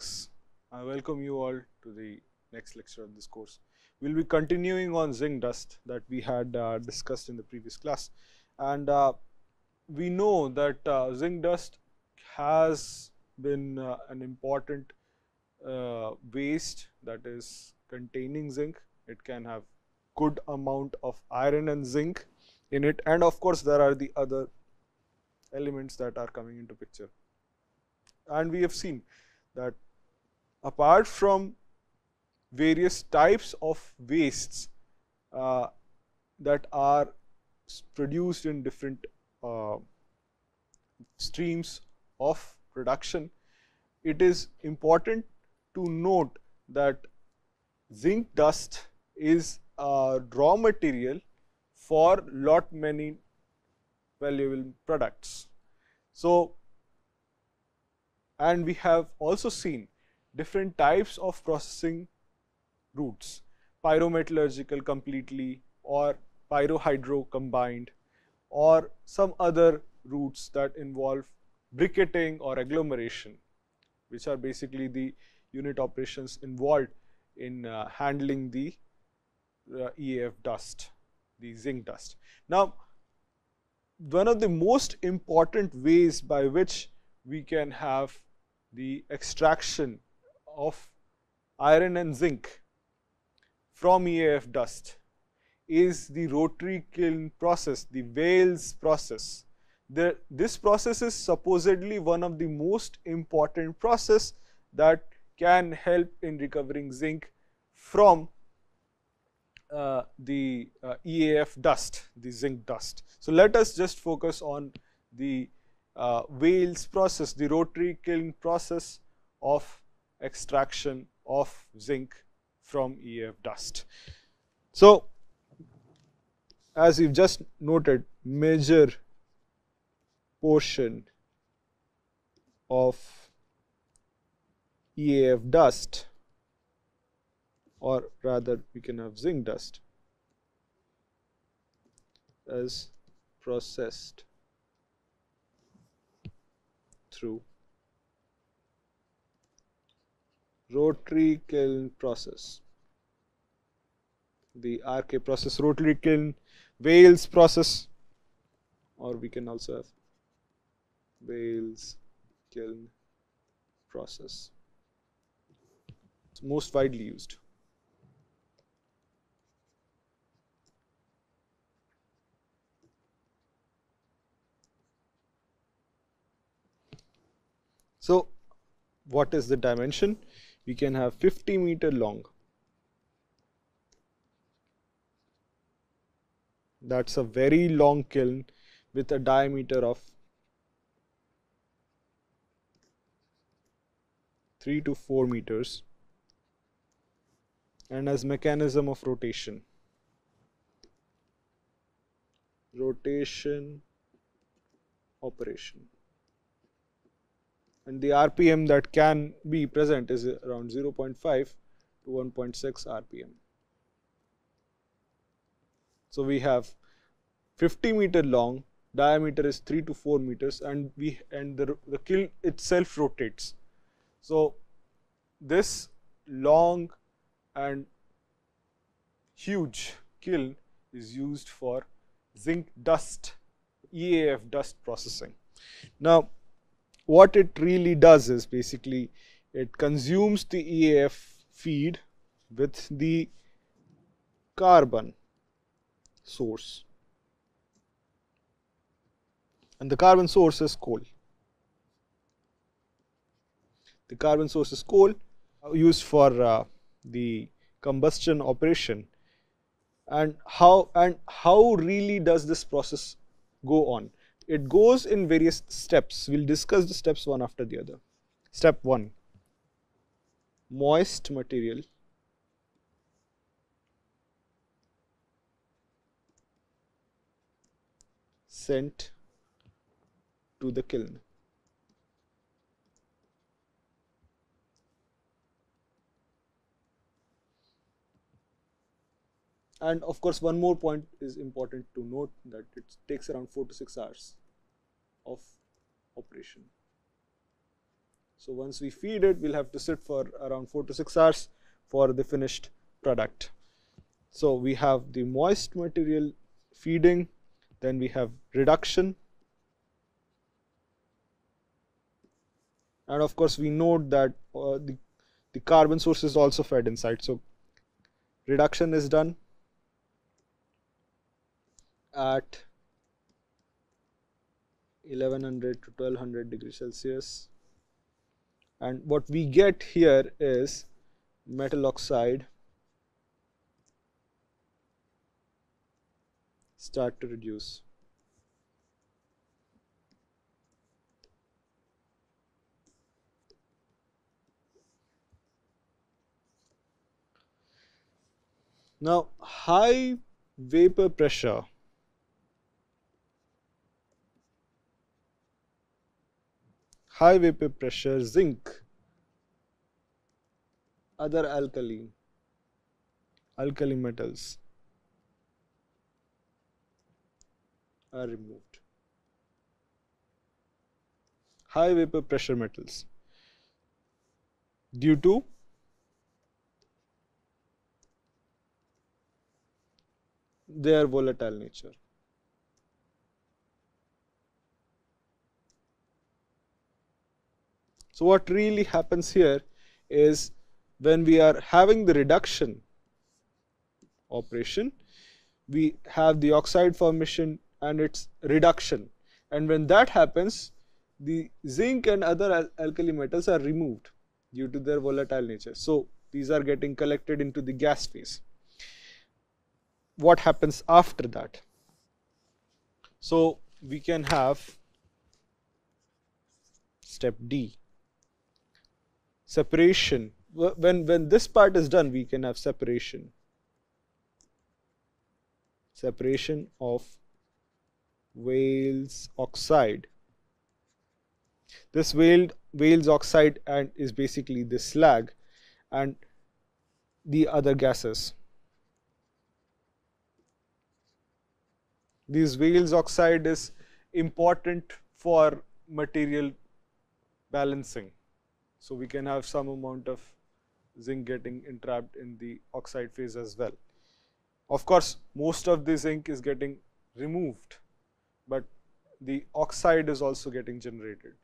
Greetings. I welcome you all to the next lecture of this course. We'll be continuing on zinc dust that we had uh, discussed in the previous class. And uh, we know that uh, zinc dust has been uh, an important uh, waste that is containing zinc. It can have good amount of iron and zinc in it and of course there are the other elements that are coming into picture and we have seen that apart from various types of wastes uh, that are produced in different uh, streams of production, it is important to note that zinc dust is a raw material for lot many valuable products. So, and we have also seen different types of processing routes pyrometallurgical completely or pyrohydro combined or some other routes that involve briquetting or agglomeration which are basically the unit operations involved in uh, handling the uh, EAF dust, the zinc dust. Now, one of the most important ways by which we can have the extraction of iron and zinc from EAF dust is the rotary kiln process, the Waelz process. The, this process is supposedly one of the most important process that can help in recovering zinc from uh, the uh, EAF dust, the zinc dust. So, let us just focus on the uh, Waelz process, the rotary kiln process of extraction of zinc from EAF dust. So, as we've just noted, major portion of EAF dust or rather we can have zinc dust as processed through rotary kiln process. The RK process, rotary kiln, Waelz process, or we can also have Waelz kiln process. It's most widely used. So, what is the dimension? We can have 50 meter long. That's a very long kiln with a diameter of 3 to 4 meters and as mechanism of rotation rotation operation and the RPM that can be present is around 0.5 to 1.6 RPM. So we have 50 meter long, diameter is 3 to 4 meters and we and the, the kiln itself rotates. So this long and huge kiln is used for zinc dust, EAF dust processing. Now what it really does is basically it consumes the EAF feed with the carbon source. And the carbon source is coal. The carbon source is coal used for uh, the combustion operation. And how and how really does this process go on it goes in various steps. We'll discuss the steps one after the other. Step 1 Moist material sent to the kiln. And of course, one more point is important to note that it takes around 4 to 6 hours of operation. So once we feed it, we'll have to sit for around 4 to 6 hours for the finished product. So we have the moist material feeding, then we have reduction, and of course we note that uh, the, the carbon source is also fed inside. So reduction is done at 1100 to 1200 degrees Celsius and what we get here is metal oxide start to reduce. Now high vapor pressure high vapor pressure zinc other alkali alkali metals are removed. High vapor pressure metals due to their volatile nature So what really happens here is when we are having the reduction operation, we have the oxide formation and its reduction. And when that happens, the zinc and other al alkali metals are removed due to their volatile nature. So these are getting collected into the gas phase. What happens after that? So we can have step D separation. When when this part is done we can have separation. Separation of Waelz oxide. This Waelz, oxide and is basically the slag and the other gases. This Waelz oxide is important for material balancing so we can have some amount of zinc getting entrapped in the oxide phase as well. Of course, most of the zinc is getting removed, but the oxide is also getting generated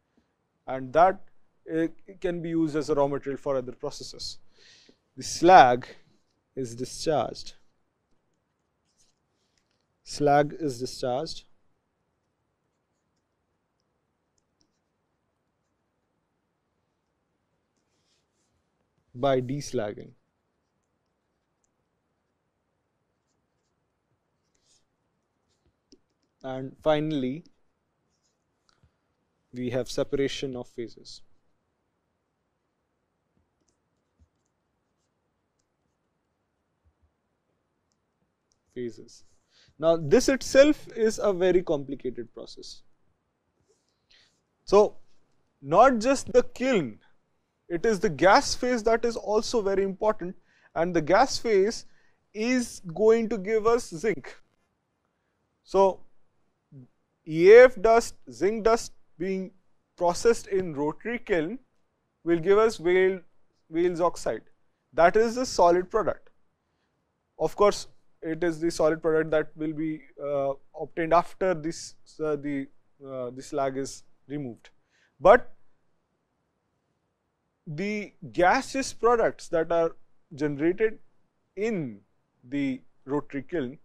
and that uh, can be used as a raw material for other processes. The slag is discharged. Slag is discharged by deslagging. And finally, we have separation of phases. Phases. Now, this itself is a very complicated process. So, not just the kiln it is the gas phase that is also very important and the gas phase is going to give us zinc. So, EAF dust, zinc dust being processed in rotary kiln will give us Waelz, oxide. That is the solid product. Of course, it is the solid product that will be uh, obtained after this uh, the uh, slag is removed. But the gaseous products that are generated in the rotary kiln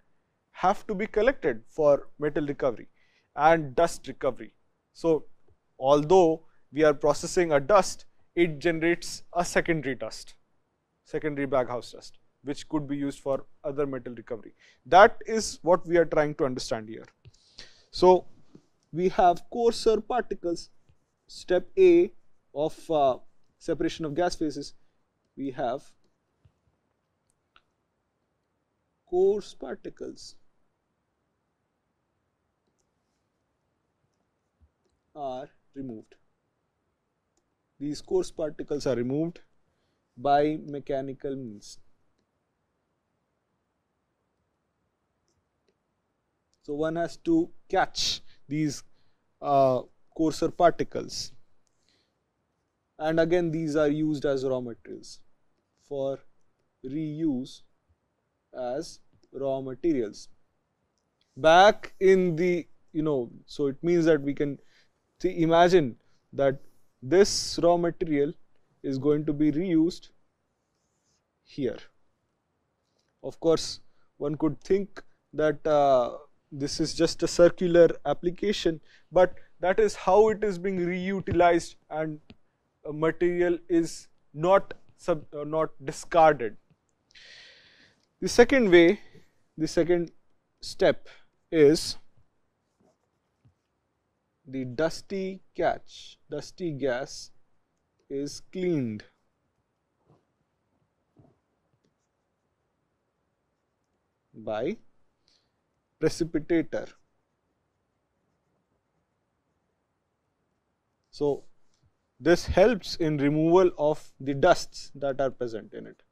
have to be collected for metal recovery and dust recovery. So, although we are processing a dust, it generates a secondary dust, secondary baghouse dust, which could be used for other metal recovery. That is what we are trying to understand here. So, we have coarser particles, step A of uh, separation of gas phases, we have coarse particles are removed. These coarse particles are removed by mechanical means. So one has to catch these uh, coarser particles and again these are used as raw materials for reuse as raw materials. Back in the you know so it means that we can see imagine that this raw material is going to be reused here. Of course one could think that uh, this is just a circular application but that is how it is being reutilized and material is not sub, uh, not discarded the second way the second step is the dusty catch, dusty gas is cleaned. by precipitator. So, this helps in removal of the dusts that are present in it.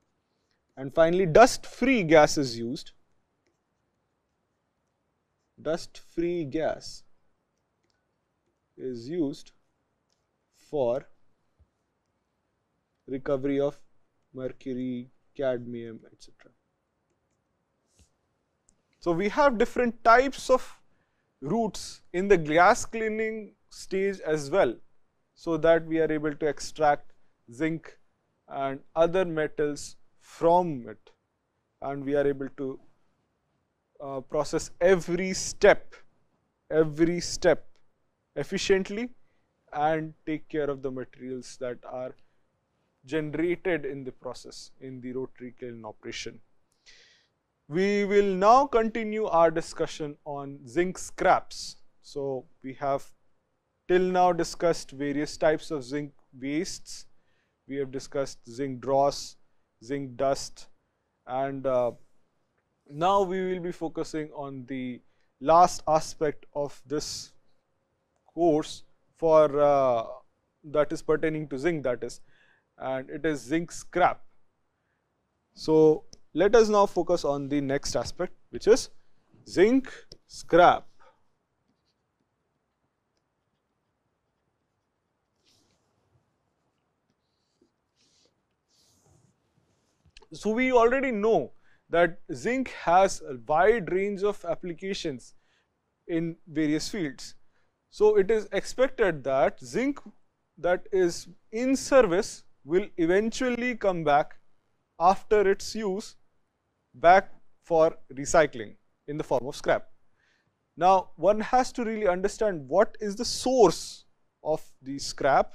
And finally, dust free gas is used dust free gas is used for recovery of mercury, cadmium, etc. So, we have different types of routes in the gas cleaning stage as well, so that we are able to extract zinc and other metals from it and we are able to uh, process every step, every step efficiently and take care of the materials that are generated in the process in the rotary kiln operation. We will now continue our discussion on zinc scraps. So, we have till now discussed various types of zinc wastes. We have discussed zinc dross, zinc dust and uh, now we will be focusing on the last aspect of this course for uh, that is pertaining to zinc that is and it is zinc scrap. So, let us now focus on the next aspect which is zinc scrap. So, we already know that zinc has a wide range of applications in various fields. So, it is expected that zinc that is in service will eventually come back after its use back for recycling in the form of scrap. Now, one has to really understand what is the source of the scrap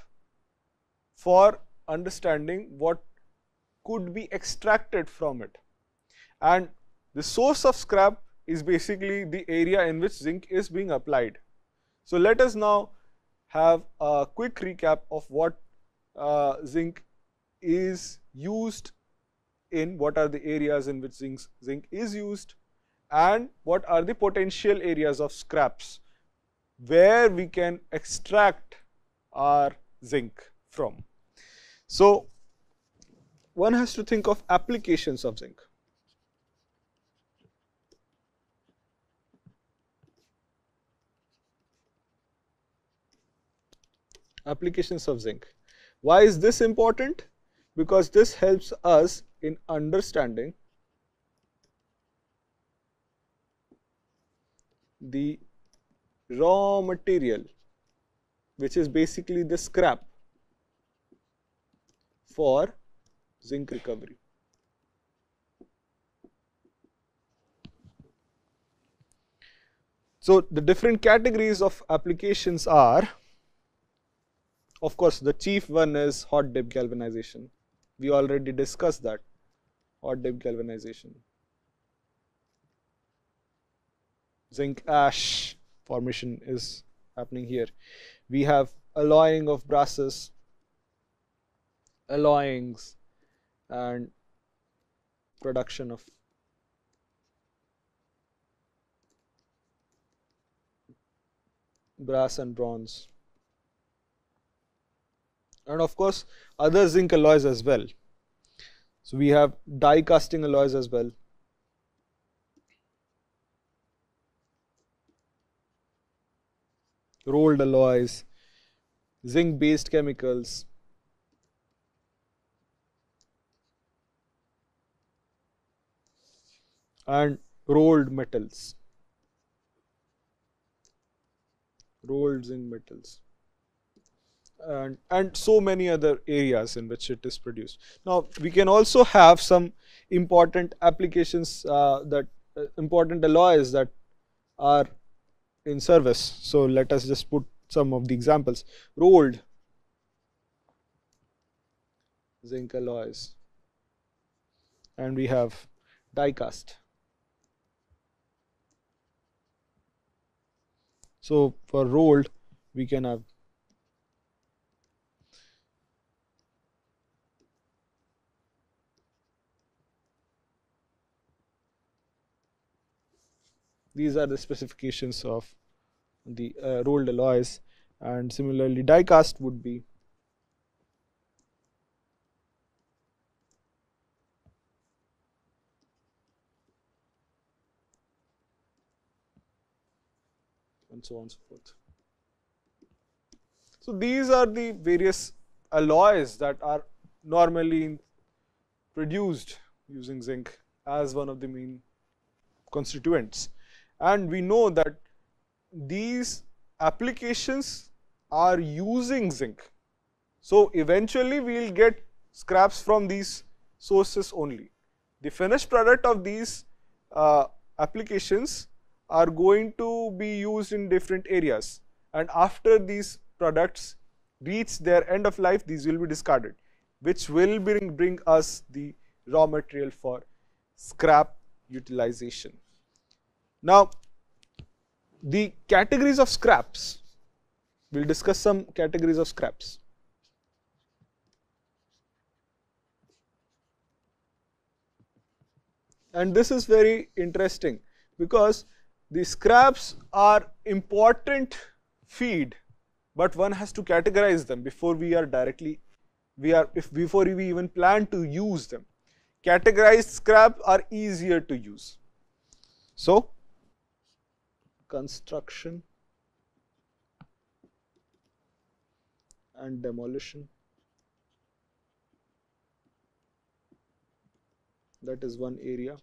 for understanding what could be extracted from it and the source of scrap is basically the area in which zinc is being applied. So, let us now have a quick recap of what uh, zinc is used in, what are the areas in which zinc, zinc is used and what are the potential areas of scraps where we can extract our zinc from. So, one has to think of applications of zinc. applications of zinc. Why is this important? Because this helps us in understanding the raw material which is basically the scrap for zinc recovery. So, the different categories of applications are of course, the chief one is hot dip galvanization. We already discussed that hot dip galvanization. Zinc ash formation is happening here. We have alloying of brasses, alloyings, and production of brass and bronze and of course other zinc alloys as well. So we have die casting alloys as well. Rolled alloys, zinc based chemicals, and rolled metals. Rolled zinc metals. And and so many other areas in which it is produced. Now we can also have some important applications uh, that uh, important alloys that are in service. So let us just put some of the examples. Rolled zinc alloys. And we have die cast so for rolled we can have these are the specifications of the uh, rolled alloys. And similarly die cast would be so on and so forth. So these are the various alloys that are normally produced using zinc as one of the main constituents and we know that these applications are using zinc. So eventually we will get scraps from these sources only. The finished product of these uh, applications are going to be used in different areas and after these products reach their end of life these will be discarded which will bring, bring us the raw material for scrap utilization. Now, the categories of scraps, we will discuss some categories of scraps. And this is very interesting because the scraps are important feed, but one has to categorize them before we are directly, we are, if before we even plan to use them. Categorized scrap are easier to use. So, construction and demolition. That is one area.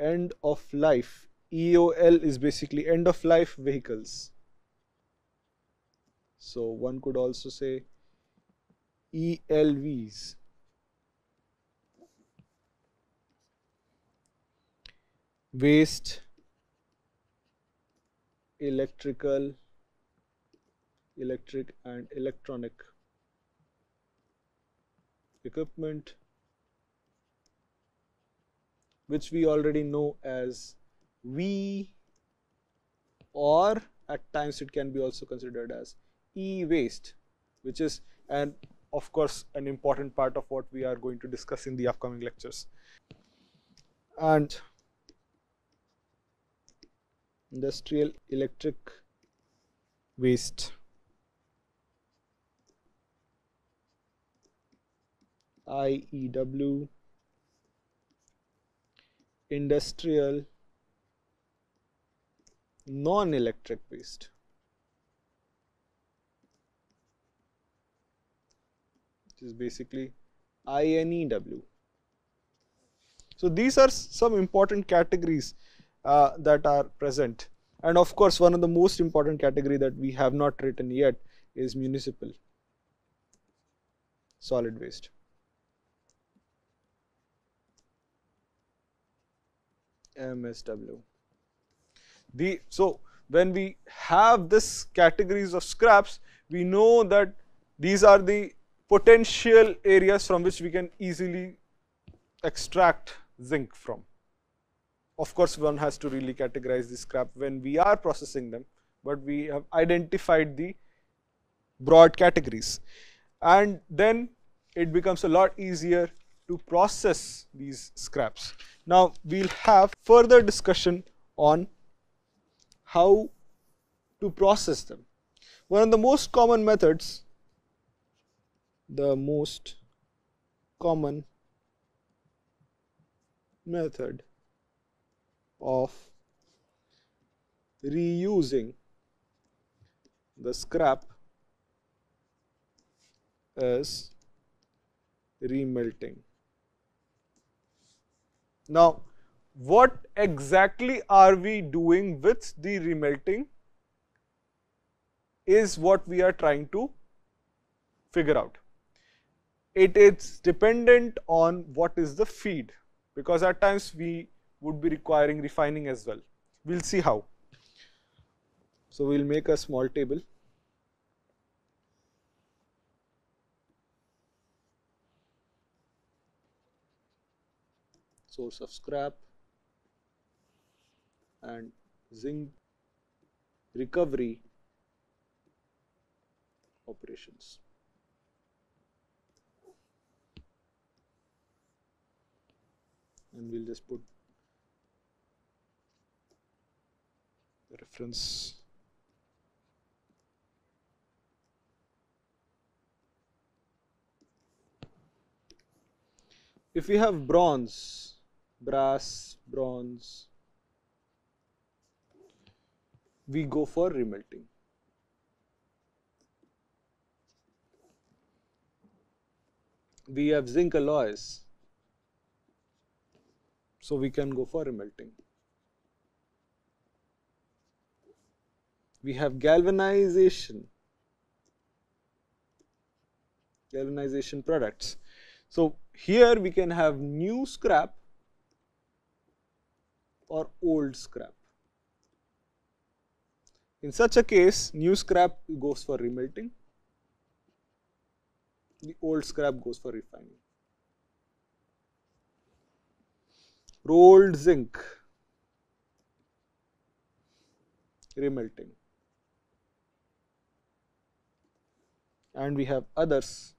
End of life. EOL is basically end of life vehicles. So one could also say ELVs. Waste electrical, electric and electronic equipment which we already know as V or at times it can be also considered as e-waste which is and of course an important part of what we are going to discuss in the upcoming lectures. And industrial electric waste. IEW industrial non-electric waste which is basically INEW. So these are some important categories uh, that are present. And of course, one of the most important category that we have not written yet is municipal solid waste. MSW. The so when we have this categories of scraps, we know that these are the potential areas from which we can easily extract zinc from. Of course, one has to really categorize the scrap when we are processing them, but we have identified the broad categories. And then it becomes a lot easier to process these scraps. Now, we will have further discussion on how to process them. One of the most common methods, the most common method of reusing the scrap is remelting Now, what exactly are we doing with the remelting is what we are trying to figure out. It is dependent on what is the feed because at times we would be requiring refining as well. We will see how. So, we will make a small table. Source of scrap and zinc recovery operations. And we'll just put the reference if we have bronze, brass, bronze, we go for remelting. We have zinc alloys, so we can go for remelting. We have galvanization, galvanization products. So here we can have new scrap or old scrap. In such a case, new scrap goes for remelting, the old scrap goes for refining. Rolled zinc, remelting. And we have others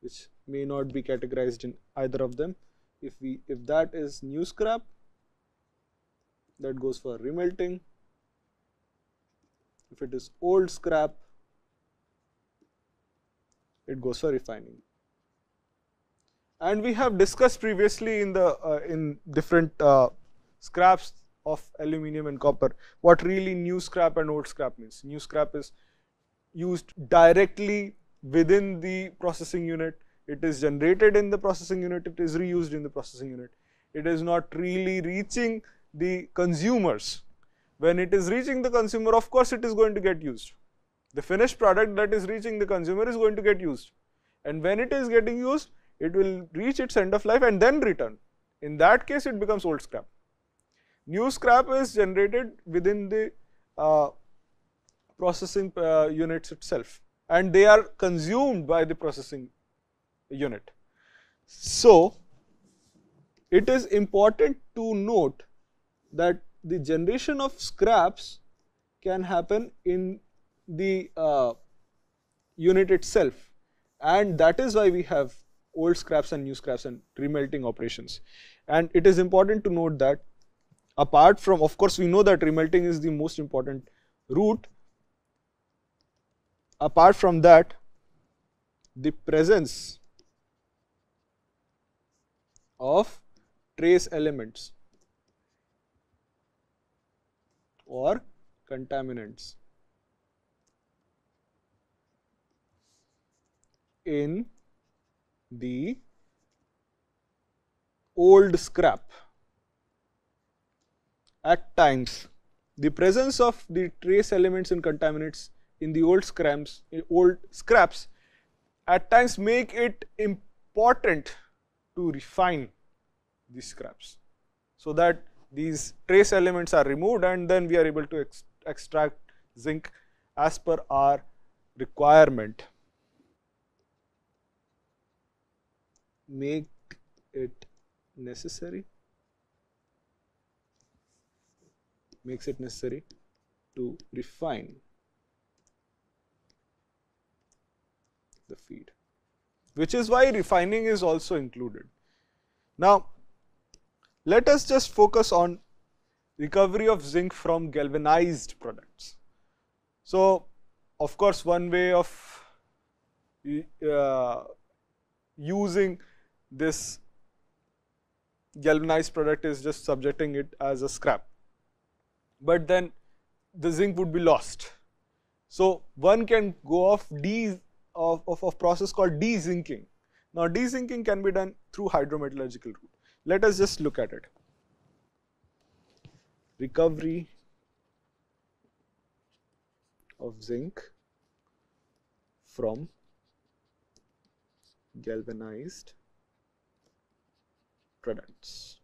which may not be categorized in either of them. If we if that is new scrap, that goes for remelting if it is old scrap, it goes for refining. And we have discussed previously in the uh, in different uh, scraps of aluminium and copper what really new scrap and old scrap means. New scrap is used directly within the processing unit. It is generated in the processing unit. It is reused in the processing unit. It is not really reaching the consumers when it is reaching the consumer, of course, it is going to get used. The finished product that is reaching the consumer is going to get used. And when it is getting used, it will reach its end of life and then return. In that case, it becomes old scrap. New scrap is generated within the uh, processing uh, units itself and they are consumed by the processing unit. So, it is important to note that the generation of scraps can happen in the uh, unit itself. And that is why we have old scraps and new scraps and remelting operations. And it is important to note that apart from of course we know that remelting is the most important route. Apart from that the presence of trace elements or contaminants in the old scrap. At times, the presence of the trace elements and contaminants in the old scraps, old scraps at times make it important to refine the scraps so that these trace elements are removed and then we are able to ex extract zinc as per our requirement. Make it necessary, makes it necessary to refine the feed, which is why refining is also included. Now, let us just focus on recovery of zinc from galvanized products. So, of course, one way of uh, using this galvanized product is just subjecting it as a scrap, but then the zinc would be lost. So, one can go off de of, of a process called dezinking. Now, dezinking can be done through hydrometallurgical route. Let us just look at it. recovery of zinc from galvanized products.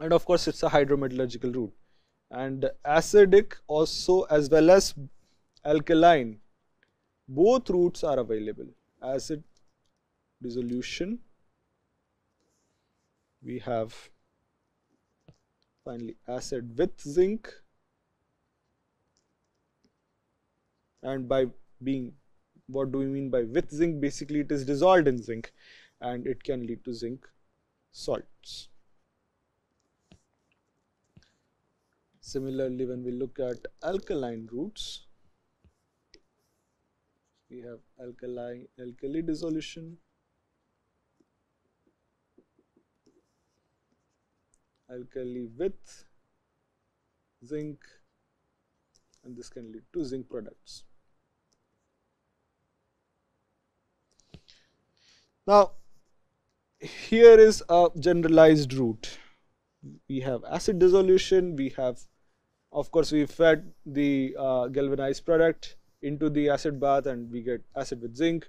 And of course, it's a hydrometallurgical route. And acidic also as well as alkaline, both routes are available. Acid dissolution, we have finally acid with zinc. And by being what do we mean by with zinc? Basically it is dissolved in zinc and it can lead to zinc salts. Similarly when we look at alkaline routes we have alkali alkali dissolution. Alkali with zinc and this can lead to zinc products. Now, here is a generalized route. We have acid dissolution, we have, of course, we fed the uh, galvanized product into the acid bath and we get acid with zinc.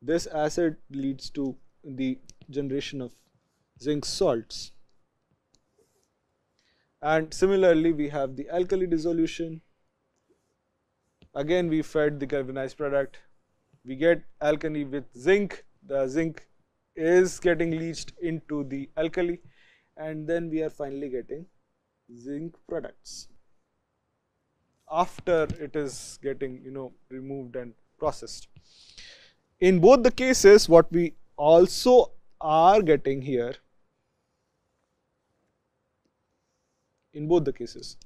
This acid leads to the generation of zinc salts. And similarly, we have the alkali dissolution. Again, we fed the galvanized product. We get alkali with zinc the zinc is getting leached into the alkali and then we are finally getting zinc products after it is getting you know removed and processed in both the cases what we also are getting here in both the cases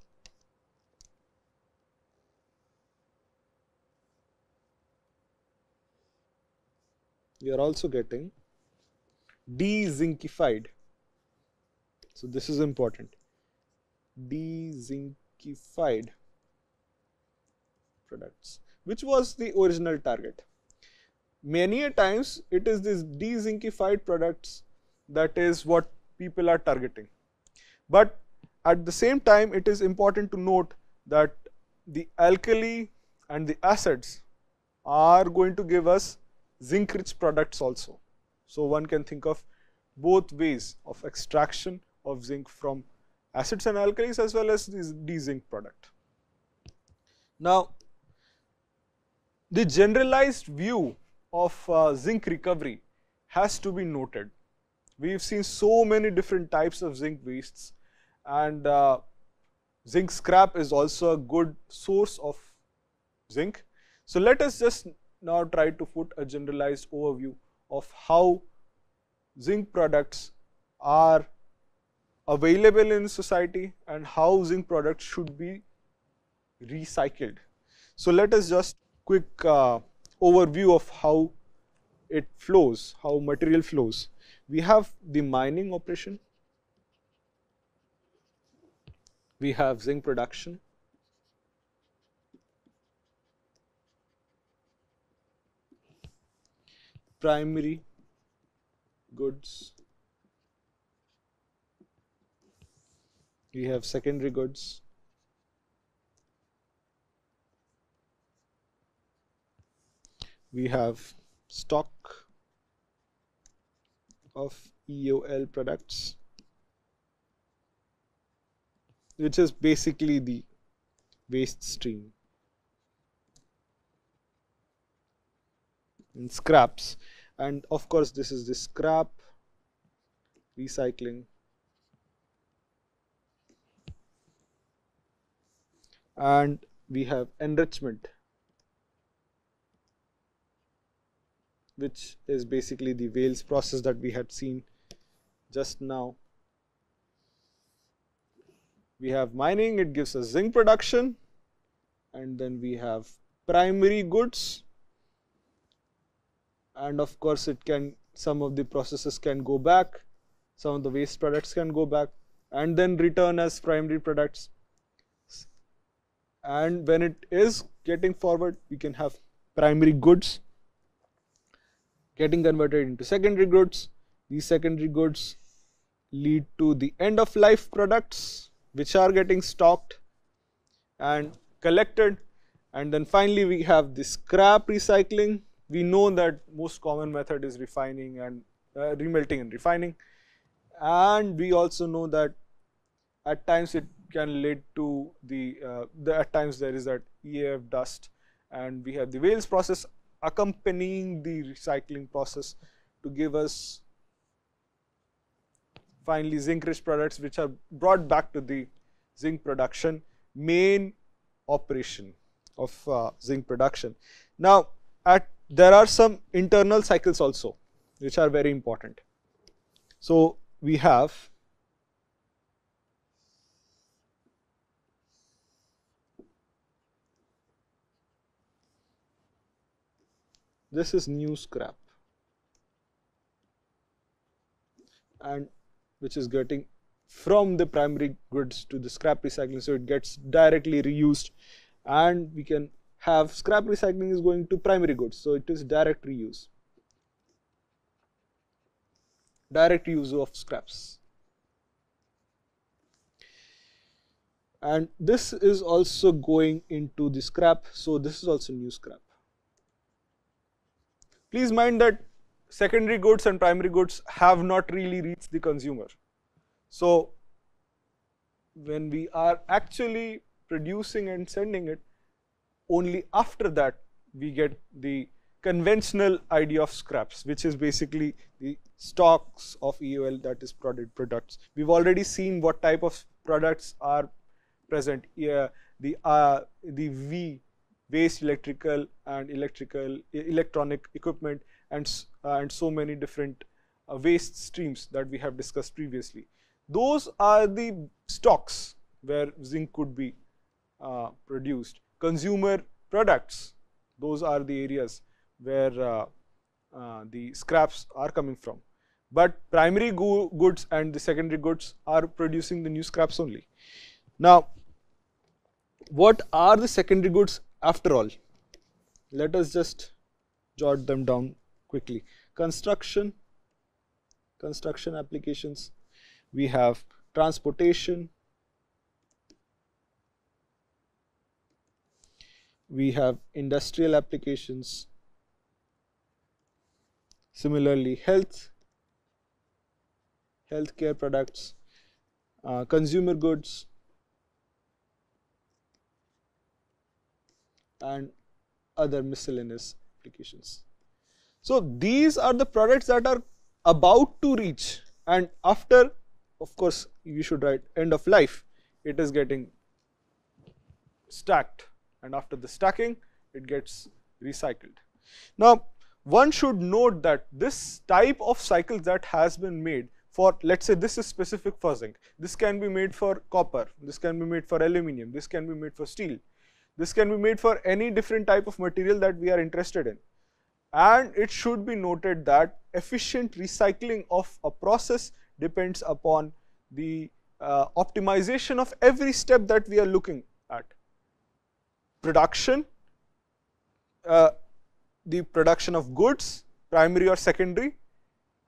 we are also getting dezinkified. So this is important. Dezinkified products, which was the original target. Many a times it is these dezinkified products that is what people are targeting. But at the same time, it is important to note that the alkali and the acids are going to give us zinc rich products also. So one can think of both ways of extraction of zinc from acids and alkalis as well as this de-zinc product. Now, the generalized view of uh, zinc recovery has to be noted. We've seen so many different types of zinc wastes and uh, zinc scrap is also a good source of zinc. So let us just now try to put a generalized overview of how zinc products are available in society and how zinc products should be recycled. So let us just quick uh, overview of how it flows, how material flows. We have the mining operation, we have zinc production, primary goods. We have secondary goods we have stock of EOL products which is basically the waste stream. And scraps. And of course this is the scrap recycling. And we have enrichment which is basically the Waelz process that we had seen just now. We have mining it gives us zinc production and then we have primary goods. And of course it can some of the processes can go back some of the waste products can go back and then return as primary products. And when it is getting forward we can have primary goods getting converted into secondary goods. These secondary goods lead to the end of life products which are getting stocked and collected. And then finally we have the scrap recycling. We know that most common method is refining and uh, remelting and refining. And we also know that at times it can lead to the, uh, the at times there is that EAF dust. And we have the Waelz process accompanying the recycling process to give us finally zinc rich products which are brought back to the zinc production main operation of uh, zinc production. Now at there are some internal cycles also which are very important. So we have this is new scrap. And which is getting from the primary goods to the scrap recycling. So it gets directly reused. And we can have scrap recycling is going to primary goods. So it is direct reuse. Direct use of scraps. And this is also going into the scrap. So this is also new scrap please mind that secondary goods and primary goods have not really reached the consumer. So when we are actually producing and sending it only after that we get the conventional idea of scraps which is basically the stocks of EOL that is product products. We've already seen what type of products are present yeah, the uh, the V waste electrical and electrical electronic equipment and uh, and so many different uh, waste streams that we have discussed previously those are the stocks where zinc could be uh, produced. Consumer products, those are the areas where uh, uh, the scraps are coming from. But primary go goods and the secondary goods are producing the new scraps only. Now, what are the secondary goods after all? Let us just jot them down quickly. Construction, construction applications, we have transportation, we have industrial applications, similarly health, healthcare products, uh, consumer goods, and other miscellaneous applications. So these are the products that are about to reach and after of course you should write end of life. It is getting stacked and after the stacking it gets recycled. Now one should note that this type of cycle that has been made for let's say this is specific for zinc. This can be made for copper. This can be made for aluminum this can be made for steel this can be made for any different type of material that we are interested in and it should be noted that efficient recycling of a process depends upon the uh, optimization of every step that we are looking at. Production, uh, the production of goods, primary or secondary,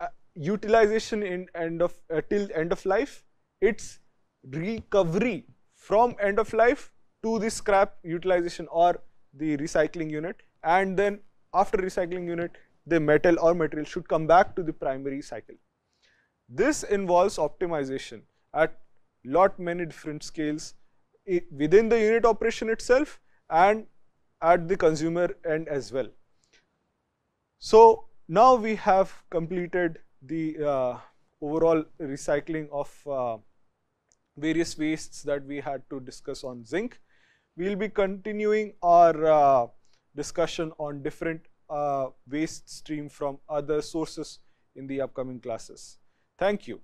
uh, utilization in end of uh, till end of life, its recovery from end of life to the scrap utilization or the recycling unit and then after recycling unit the metal or material should come back to the primary cycle. This involves optimization at lot many different scales within the unit operation itself and at the consumer end as well. So now we have completed the uh, overall recycling of uh, various wastes that we had to discuss on zinc. We will be continuing our uh, discussion on different uh, waste stream from other sources in the upcoming classes. Thank you.